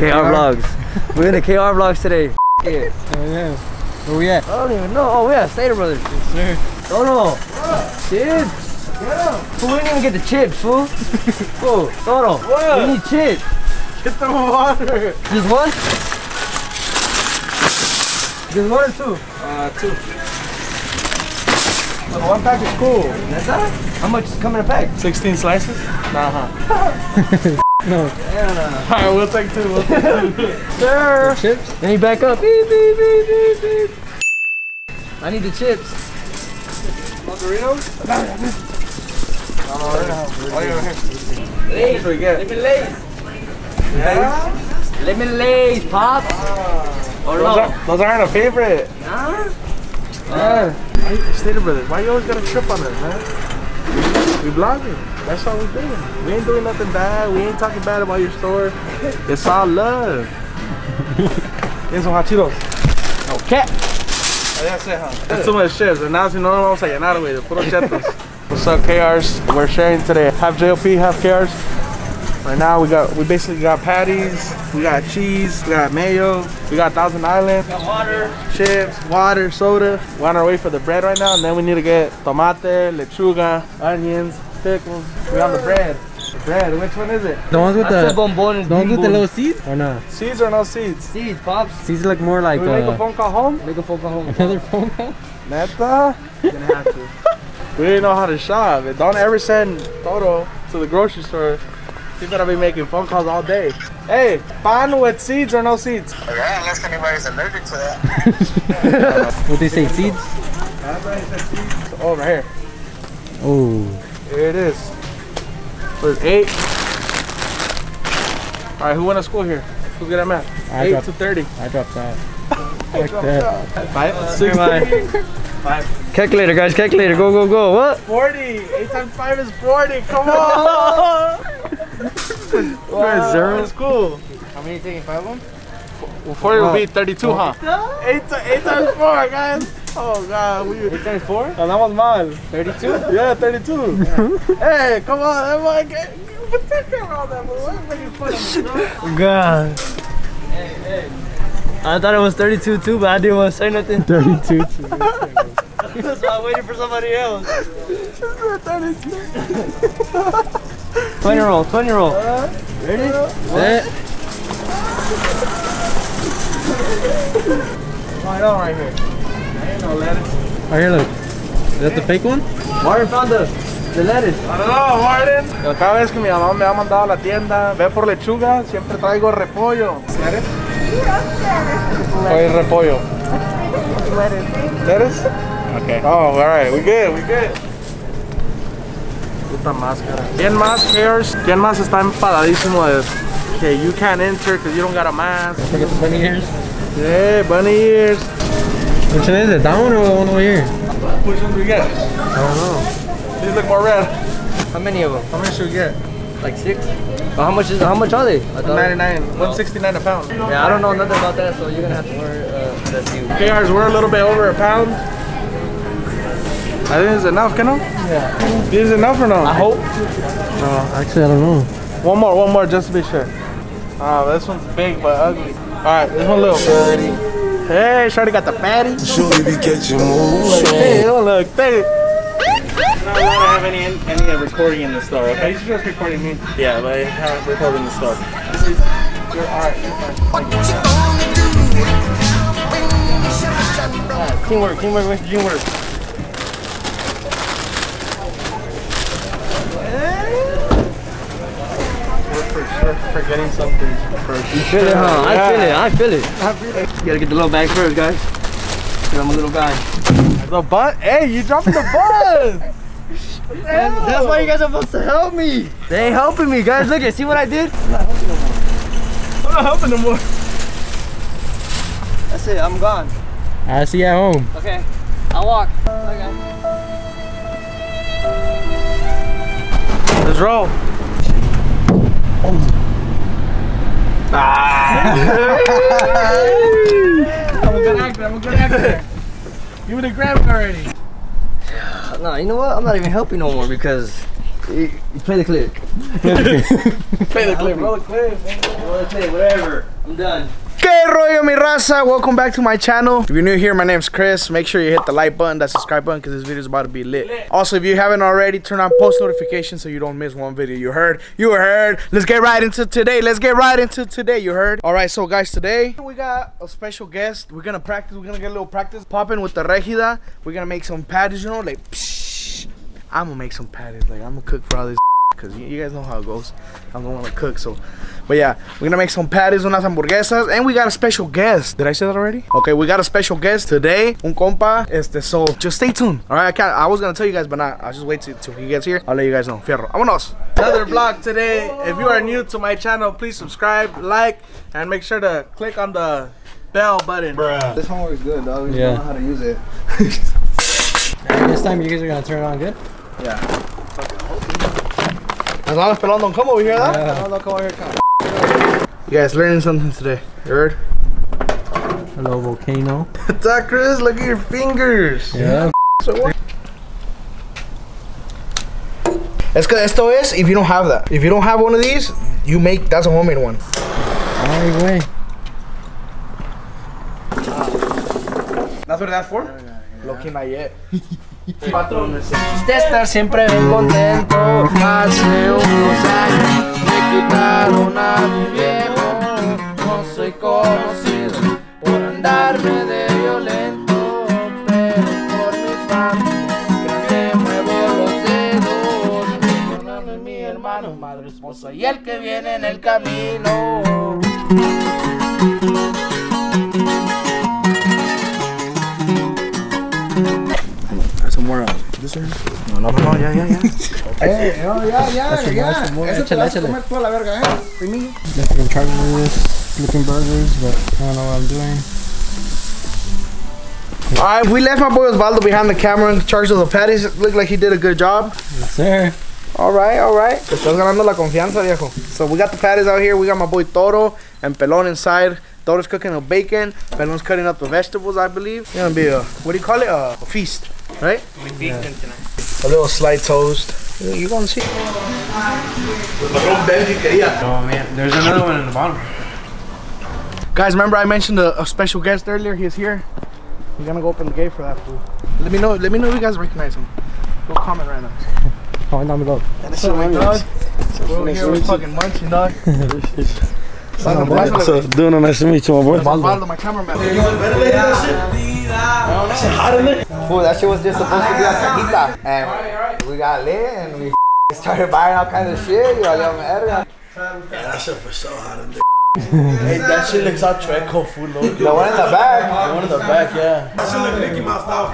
KR vlogs. We're in the KR vlogs today. Yeah. Oh, yeah. Where we at? I don't even know. Oh yeah, Stater Brothers. Yes, sir. No, no. Chips. Fool, we didn't even get the chips, fool. fool, Toro. What? We need chips. Get the water. Just one? Just one or two? Uh, two. Look, one pack is cool. That's that? How much is coming in a pack? 16 slices? Nah, huh? No. Alright, we'll take two. We'll take two. Sir. Chips? Then he back up. Beep, beep, beep, beep, beep. I need the chips. Doritos? Oh, yeah. Lays. That's what. Lemon Lays. Yeah? Lemon Lays, Pops. Or Those, no? are, those aren't a favorite. Nah? Man, why, Stater Brothers, why you always gotta trip on us, man? We vlogging. That's all we doing. We ain't doing nothing bad. We ain't talking bad about your store. It's all love. Get some hot Cheetos. Okay. Oh, That's it, huh? That's too much chips. And now, si no, vamos a llenar, güey, de puro chetos. What's up, KRs? We're sharing today. Half JOP, half KRs. Right now, we got, we basically got patties, we got cheese, we got mayo, we got Thousand Island, Got water. chips, water, soda. We're on our way for the bread right now, and then we need to get tomate, lechuga, onions, pickles. We on the bread. The bread, which one is it? The ones with That's the, the bombones. the ones with the little seeds? Or not? Seeds or no seeds? seeds, Pops. Seeds look more like Can we make a uh, phone call home? Make a phone call home. another phone call. Neta? You're gonna have to. We didn't know how to shop. And Don't ever send Toto to the grocery store. He's gonna be making phone calls all day. Hey, pan with seeds or no seeds? Yeah, unless anybody's allergic to that. What they say, seeds? Oh, right here. Oh. Here it is. So it's eight. All right, who went to school here? Who's good at math? I eight dropped- to 30. I dropped out. like that. Five, Here, man. Five. Calculator, guys. Calculator. Go, go, go. What? 40. Eight times five is 40. Come on. Wow. Zero. That's cool. How many you taking? Five of them? Well, 40 would be 32, huh? Eight, to, eight times four, guys. Oh, God. We, Eight times four? Andamos mal. 32? Yeah, 32. hey, come on. Everyone, get, put that camera on that, bro. Why are you making fun of me, bro? God. I thought it was 32 too, but I didn't want to say nothing. 32. That's why I'm waiting for somebody else. 20 roll, 20 roll. Ready? Set. Right on right here. I Ain't no lettuce. Oh, here, look. Is that the fake one? Martin found the, the lettuce. I don't know, Martin. Cada vez que mi mamá me ha mandado a la tienda, ve por lechuga, siempre traigo repollo. ¿Lettuce? Oye, repollo. Lettuce. Okay. Oh, all right. We good. We good. Puta máscara. ¿Quién más cares? ¿Quién más está empadadísimo de que you can't enter because you don't got a mask? Forget the bunny ears. Yeah, bunny ears. Which one is it? That one or the one over here? Which one do we get? I don't know. These look more red. How many of them? How many should we get? Like six? But how much is how much are they? 99, 169 a pound. Yeah, I don't know nothing about that, so you're gonna have to learn uh, that you. KRs were a little bit over a pound. I think it's enough, can I? Yeah. Is it enough or no? I hope. No, actually, I don't know. One more, one more, just to be sure. Ah, this one's big but ugly. All right, this one little. Hey, Shorty got the fatty. Surely be catching moves. Hey, oh look, hey. not allowed to have any any uh, recording in the store, okay? He's just recording me. Yeah, but I have recording in the store. You're all right. You're fine. Teamwork, teamwork makes the dream work. We're for sure forgetting something. first. You feel it, huh? I feel it, I feel it. I feel it. You gotta get the little bag first, guys. 'Cause I'm a little guy. The butt? Hey, you dropping the butt! That's why you guys are supposed to help me. They ain't helping me, guys. Look at, see what I did? I'm not helping no more. I'm not helping no more. That's it, I'm gone. I see you at home. Okay, I'll walk. Okay. Let's roll. Oh. I'm a good actor. I'm a good actor. You would have grabbed it already. No, you know what? I'm not even helping no more because You play the clip. Play the clip. Roll the clip. Roll the clip, whatever. I'm done. Que rollo mi raza, welcome back to my channel. If you're new here, my name's Chris. Make sure you hit the like button, that subscribe button, because this video is about to be lit. Also, if you haven't already, turn on post notifications so you don't miss one video. You heard? You heard? Let's get right into today. Let's get right into today. You heard? All right, so guys, today we got a special guest. We're gonna practice. We're gonna get a little practice popping with the regida. We're gonna make some patties, you know, like. Psh, I'm gonna make some patties. Like I'm gonna cook for all this because you, you guys know how it goes. I'm the one to cook, so. But yeah, we're gonna make some patties, unas hamburguesas, and we got a special guest. Did I say that already? Okay, we got a special guest today, un compa. Este, so just stay tuned. All right, I can't. I was gonna tell you guys, but not. I'll just wait till, till he gets here. I'll let you guys know. Fierro, vámonos. Another vlog today. If you are new to my channel, please subscribe, like, and make sure to click on the bell button. This one works good, dog. We just Yeah. don't know how to use it. And this time you guys are gonna turn it on good? As long as Pelon don't come over here? Yeah. Pelon don't come over here, come. You guys learning something today. You heard? Hello, volcano. What's up, Chris? Look at your fingers. Yeah. So what? Es que esto es if you don't have that. If you don't have one of these, you make that's a homemade one. Ay, güey. That's what that's for? Looking not yet. De estar siempre bien contento. Hace unos años me quitaron a mi viejo. No soy conocido por andarme de violento, pero por mi familia que muevo los dedos. Mi hermano mi hermano, madre, esposa y el que viene en el camino. Else. This one? No, no, no, ya, ya, ya. Eh, no, ya, ya, ya. Eso te échale, vas a échale. comer toda la verga, eh. Primillo. Looking in charge of this, flipping burgers, but I don't know what I'm doing. Alright, we left my boy Osvaldo behind the camera in charge of the patties. Looked like he did a good job. Yes, sir. Alright, alright. Estás ganando la confianza, viejo. So we got the patties out here. We got my boy Toro and Pelon inside. Toro's cooking the bacon. Pelon's cutting up the vegetables, I believe. It's gonna be a, what do you call it? A, a feast, right? We feasting tonight. A little slight toast. You- You gonna see? Oh man, there's another one in the bottom. Guys, remember I mentioned a, a special guest earlier? He's here. We're gonna go open the gate for that fool. Let me know. Let me know if you guys recognize him. Go comment right now. Comment down below. That's what we dog. We're over here, we're fucking munching, dog. Osvaldo, So, doing a nice to meet you, my boy. Osvaldo, my cameraman. Fool, that shit was just supposed to be a cajita. And we got lit and we started buying all kinds of shit. Y valió verga. Hey, that shit looks out Treco, fool, low. The one in the back. One in the back, yeah.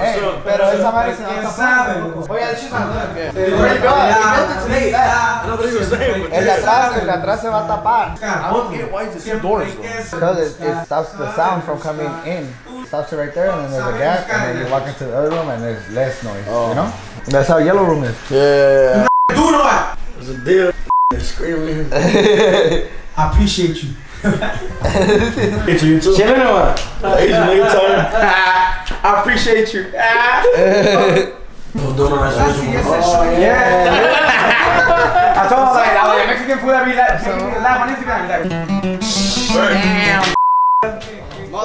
Hey, pero esa madre se va a tapar. Oye, this shit's not good. He built it to make that. El de atrás, el de atrás se va a tapar. I don't get why it's two doors, though. Because it, it stops the sound from coming in. Stops it right there, and then there's a gap, and then you walk into the other room, and there's less noise. You know? That's how yellow room is. Yeah. I appreciate you. I appreciate you. I told him like, I was like Mexican food every la- laugh on Instagram. He's like,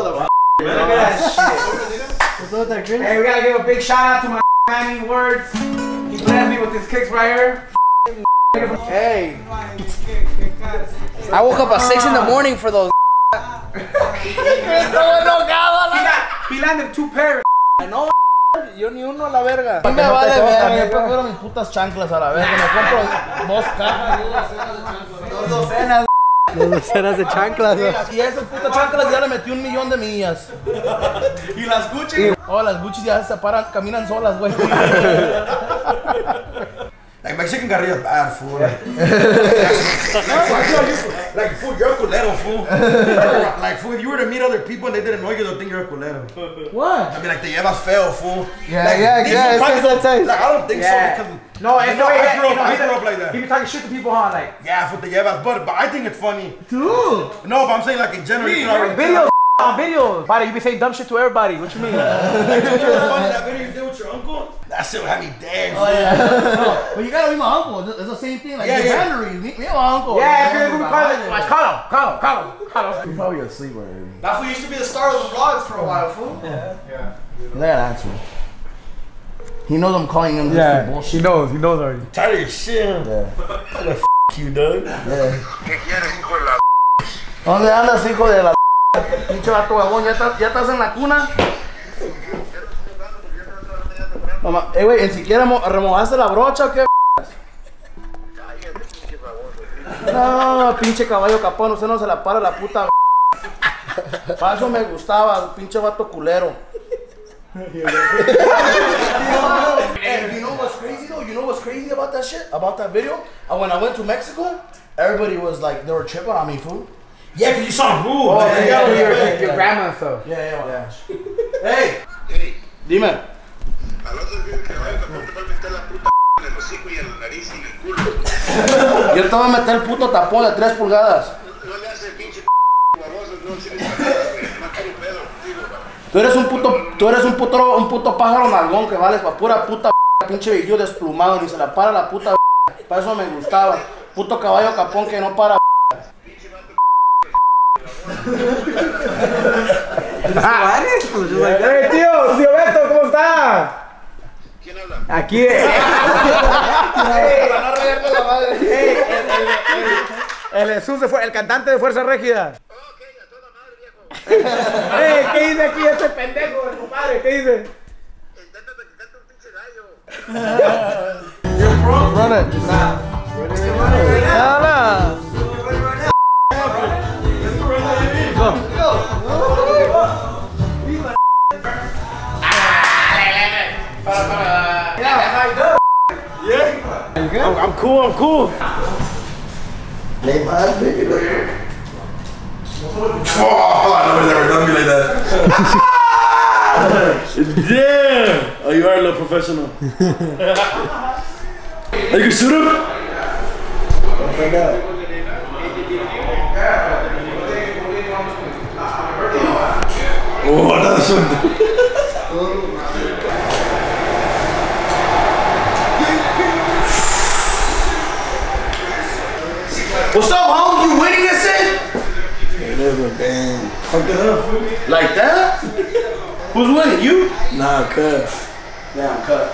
Damn. Hey, we gotta give a big shout out to my Manny Words. He blessed me with his kicks right here. Hey. I woke up at 6 in the morning for those. He, landed two pairs. Yo ni uno a la verga. Me me vale vale verga, verga. yo Yo prefiero mis putas chanclas a la verga. Me compro dos cajas. Dos docenas. Docenas de chanclas. ¿no? Y esas putas chanclas ya le metí un millón de millas. Y las Gucci. Oh, las Gucci ya se paran, caminan solas, güey. Like Mexican guerrilla is bad, fool. Like, like, fool, you're a culero, fool. like, fool, if you were to meet other people and they didn't know you, they'll think you're a culero. What? I mean, like, te llevas feo, fool. Yeah, like, yeah, yeah, fools it's probably just that don't- taste. Like, I don't think Yeah. so because. No, it's No, the I grew up- you know, I grew up like that. He be talking shit to people, huh? Like, Yeah, fool, te llevas, but, but I think it's funny. Dude. No, but I'm saying, like, in general, you can already video on video. Buddy, you be saying dumb shit to everybody. What you mean? That's funny, that video you did with your uncle? That shit would have me dead. Oh yeah. Oh, but you gotta be my uncle. It's the same thing. Like Yeah, yeah. boundary. Me, me and my uncle. yeah, My if you're uncle call behind it, it. like, call him, call him, call him, call him. You're probably asleep already. That fool used to be the star of the vlogs for a while, fool. Yeah. Yeah. Let that answer. He knows I'm calling him this Yeah, bullshit. he knows, he knows already. Tired of your shit. Yeah. F you, Doug. ¿Qué quieres, hijo de la ¿Dónde andas, hijo de la Pinche vato huevón, ¿ya estás, ¿ya estás en la cuna? Mamá, eh, güey, ¿ni siquiera mo- remojaste la brocha o qué? No, pinche caballo capón, usted no se la para la puta. Para eso me gustaba, pinche vato culero. And you know what's crazy though? You know what's crazy about that shit? About that video? And when I went to Mexico, everybody was like, they were tripping on me, fool. Yeah, cause you saw Rule. Oh, yeah, yeah, Your, yeah, your yeah. grandma and stuff. Yeah, yeah, yeah. Hey, Ey, dime. Hocico y en la nariz y en el culo. Yo te voy a meter el puto tapón de 3 pulgadas. No le hace pinche baboso, no güey. Más quiero pedo contigo, güey. Tú eres un puto, tú eres un puto, un puto pájaro nalgón que vales pa' pura puta pinche billo desplumado, ni se la para la puta Para eso me gustaba. Puto caballo capón que no para Hey, tío, tío Beto, ¿cómo está? Aquí. Para no reírte la madre. Ey, el, el, el, el Jesús de Fu- el cantante de Fuerza Régida. Ok, a toda madre, viejo. Ey, ¿qué dice aquí este pendejo, de compadre? ¿Qué dice? Inténtate que cante un pinche gallo. Run it. I'm, I'm cool, I'm cool. Lay back, baby. Oh, nobody's ever done me like that. Damn! Oh, you are a little professional. oh, you can shoot him? Oh, that's something. What's up, home? You winning this shit? Never, damn. Fuck it up. Like that? Who's winning? You? Nah, cuz. Damn, cut.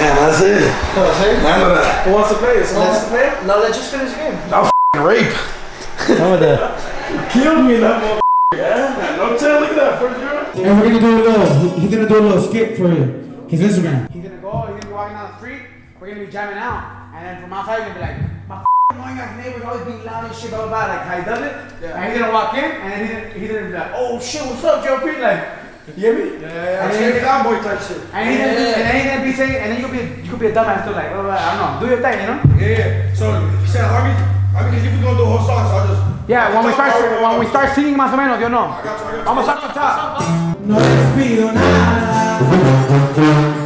Yeah, that's it. That's it? None of that. Who wants to play? Someone wants to play? No, let's just finish the game. Rape. Some of that. Killed me, that motherfucker. Yeah? Don't tell, look at that first girl. And we're gonna do a little. He's gonna do a little skit for you. his Instagram. He's gonna go, he's gonna be walking down the street, we're gonna be jamming out, and then from outside, he's gonna be like, my f- annoying ass neighbor's always being loud and shit, blah, blah, blah, like how he does it. And he's gonna walk in, and then he's gonna, he's gonna be like, oh shit, what's up, Joe Pete? Like, you hear me? Yeah, yeah, And then, he's gonna, Cowboy type shit. and, he's gonna, and then he's gonna be saying, and then you could be, you could be a dumbass too, like, blah, blah, blah, I don't know, do your thing, you know? Yeah, yeah. So, you said, Harvey, I mean, if you're gonna do a whole song, so I'll just. Yeah, when we start, when we start singing más o menos, yo no. Vamos a cantar. No les pido nada. Te lo echan cara.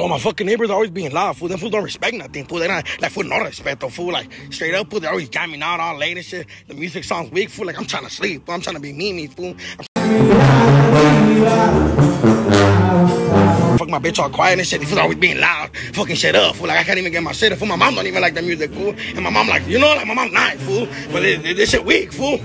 Oh, my fucking neighbors are always being loud, fool. Them fools don't respect nothing, fool. They not, like, fool, no respect, though, fool. Like, straight up, fool, they're always jamming out all late and shit. The music sounds weak, fool. Like, I'm trying to sleep, fool. I'm trying to be Mimi, fool. Fuck my bitch all quiet and shit. These fools always being loud. Fucking shit up, fool. Like, I can't even get my shit up, fool. My mom don't even like the music, fool. And my mom, like, you know, like, my mom nice, fool. But it, this shit weak, fool.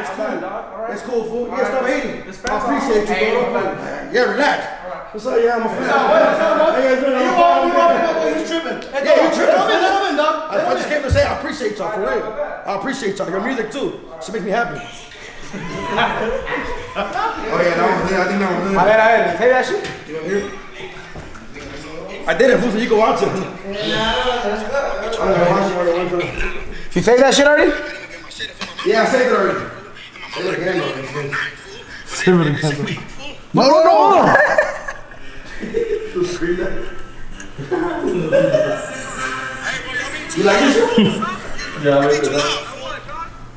It's cool. Dog. All right, it's cool, fool. Yeah, stop hating. I appreciate you, bro. Yeah, relax. What's up? Yeah, I'm a friend. Hey, guys, man, I'm He's tripping. Yeah, you tripping. Let him in, let him in, dog. I just came to say I appreciate y'all for real. I appreciate y'all. Your music too. She makes me happy. oh yeah, that was it. I think that was A it. ver, a ver, say that shit. You want to hear? it? I did it, fool, so you can watch it. You say that shit already? Yeah, I saved it already. No, no, no. You like this? Yeah, You too loud, fool.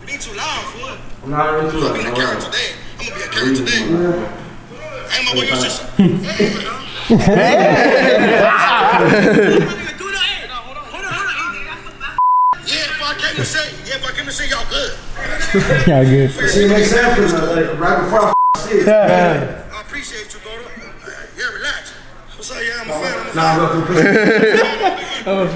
You need too loud, fool. I'm not really too loud. I'm gonna be a loud. character today. I'm gonna be a character today. Hey, my boy, you just. Yeah, if I came to say, yeah, if I came to say y'all good. Yeah, good. See, it makes sense because right before I see it. I yeah, I'm a fan. I'm a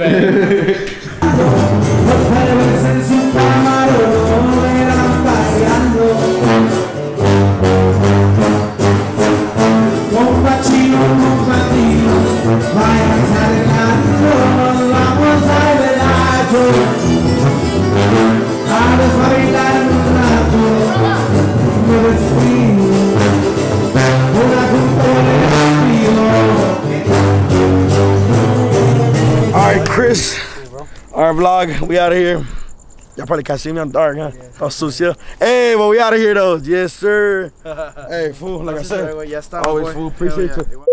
Nah, We out of here. Y'all probably can't see me. I'm dark, huh? Oh, sucia. Hey, but we out of here though. Yes, sir. hey, fool. Like I said, always fool. Appreciate you. yeah.